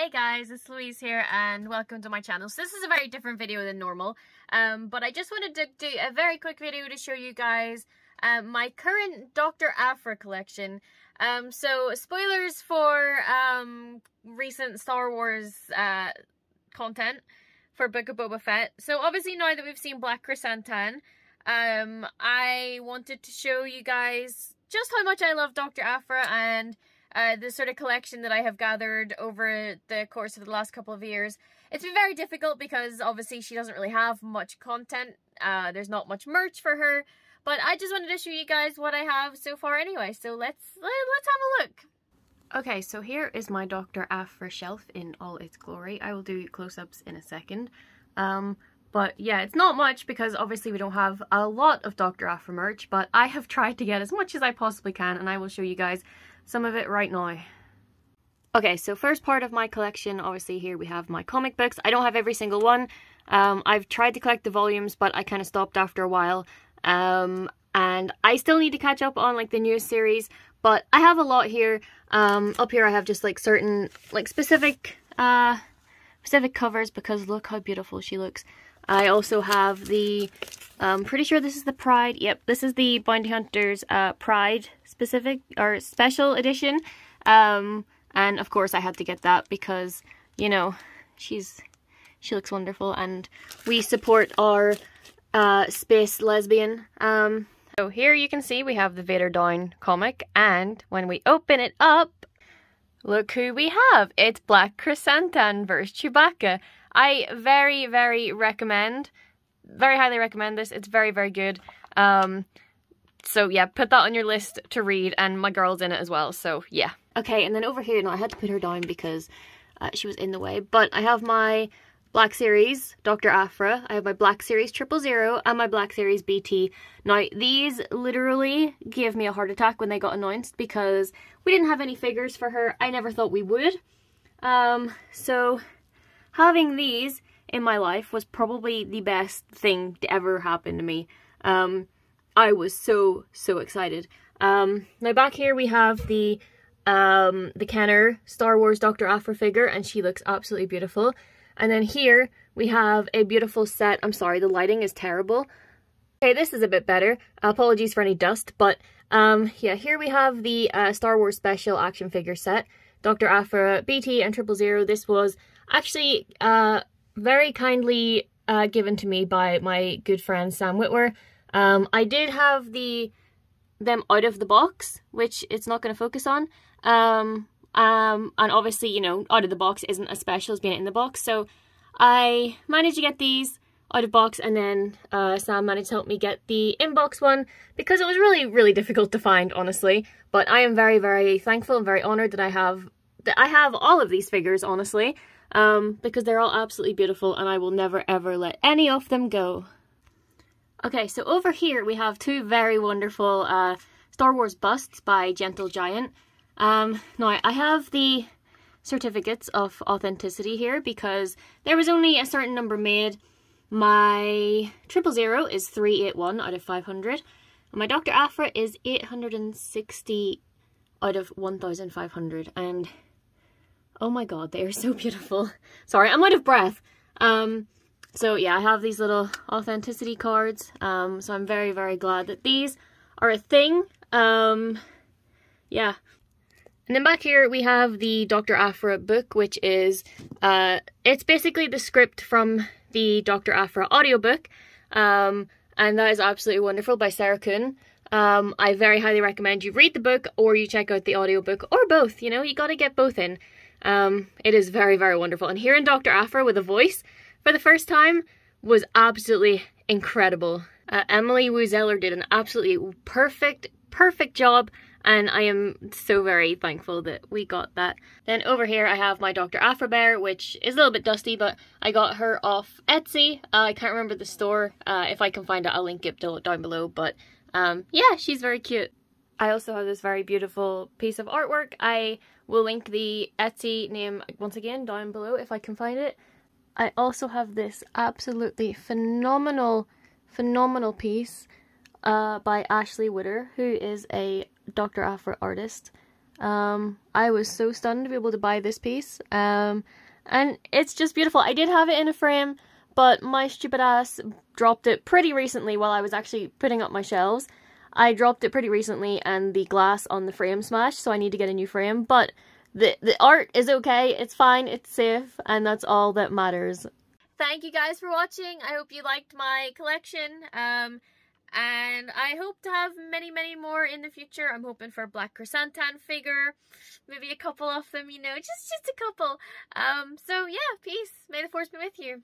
Hey guys, it's Louise here and welcome to my channel. So this is a very different video than normal, um, but I just wanted to do a very quick video to show you guys um, my current Dr. Aphra collection. Um, so spoilers for um, recent Star Wars uh, content for Book of Boba Fett. So obviously now that we've seen Black Krrsantan, um, I wanted to show you guys just how much I love Dr. Aphra and uh, the sort of collection that I have gathered over the course of the last couple of years. It's been very difficult because obviously she doesn't really have much content. Uh, there's not much merch for her. But I just wanted to show you guys what I have so far anyway. So let's let's have a look. Okay, so here is my Dr. Aphra shelf in all its glory. I will do close-ups in a second. Um, but yeah, it's not much because obviously we don't have a lot of Dr. Aphra merch, but I have tried to get as much as I possibly can and I will show you guys some of it right now. Okay, so first part of my collection, obviously here we have my comic books. I don't have every single one. Um, I've tried to collect the volumes, but I kind of stopped after a while. Um, and I still need to catch up on like the newest series, but I have a lot here. Um, up here I have just like certain, like specific, uh, specific covers because look how beautiful she looks. I also have the, I'm um, pretty sure this is the Pride, yep, this is the Bounty Hunters uh, Pride specific or special edition. Um, and of course I had to get that because, you know, she's, she looks wonderful and we support our uh, space lesbian. Um, so here you can see we have the Vader Down comic and when we open it up, look who we have. It's Black Krrsantan versus Chewbacca. I very, very recommend, very highly recommend this. It's very, very good. Um, so yeah, put that on your list to read and my girl's in it as well, so yeah. Okay, and then over here, no, I had to put her down because uh, she was in the way, but I have my Black Series Dr. Aphra. I have my Black Series Triple Zero, and my Black Series BT. Now, these literally gave me a heart attack when they got announced because we didn't have any figures for her. I never thought we would. Um, so having these in my life was probably the best thing to ever happen to me. Um, I was so, so excited. Um, now back here we have the um, the Kenner Star Wars Dr. Aphra figure and she looks absolutely beautiful. And then here we have a beautiful set. I'm sorry, the lighting is terrible. Okay, this is a bit better. Apologies for any dust, but um, yeah, here we have the uh, Star Wars Special action figure set. Dr. Aphra, BT, and Triple Zero. This was actually uh, very kindly uh, given to me by my good friend Sam Witwer. Um, I did have the them out of the box, which it's not going to focus on. Um, um, and obviously, you know, out of the box isn't as special as being in the box. So I managed to get these out of box and then uh, Sam managed to help me get the inbox one because it was really, really difficult to find, honestly. But I am very, very thankful and very honoured that I have that I have all of these figures, honestly, um, because they're all absolutely beautiful and I will never, ever let any of them go. Okay, so over here we have two very wonderful uh, Star Wars busts by Gentle Giant. Um, now, I have the certificates of authenticity here because there was only a certain number made. My triple zero is 381 out of 500. And my Dr. Aphra is 860 out of 1,500. And oh my god, they are so beautiful. Sorry, I'm out of breath. Um, so yeah, I have these little authenticity cards. Um, so I'm very, very glad that these are a thing. Um, yeah. And then back here we have the Dr. Aphra book, which is, uh, it's basically the script from the Dr. Aphra audiobook. Um, and that is absolutely wonderful by Sarah Kuhn. Um, I very highly recommend you read the book or you check out the audiobook or both, you know, you gotta get both in. Um, it is very, very wonderful. And hearing Dr. Aphra with a voice for the first time was absolutely incredible. Uh, Emily Wuzeller did an absolutely perfect, perfect job and I am so very thankful that we got that. Then over here I have my Dr. Aphra Bear, which is a little bit dusty, but I got her off Etsy. Uh, I can't remember the store. Uh, if I can find it, I'll link it down below, but um, yeah, she's very cute. I also have this very beautiful piece of artwork. I will link the Etsy name once again down below if I can find it. I also have this absolutely phenomenal, phenomenal piece uh, by Ashley Witter, who is a Dr. Aphra artist. Um, I was so stunned to be able to buy this piece. Um, and it's just beautiful. I did have it in a frame, but my stupid ass dropped it pretty recently while I was actually putting up my shelves. I dropped it pretty recently and the glass on the frame smashed, so I need to get a new frame. But the, the art is okay, it's fine, it's safe, and that's all that matters. Thank you guys for watching. I hope you liked my collection. Um, and I hope to have many, many more in the future. I'm hoping for a Black Krrsantan figure, maybe a couple of them, you know, just just a couple. Um, so yeah, peace. May the force be with you.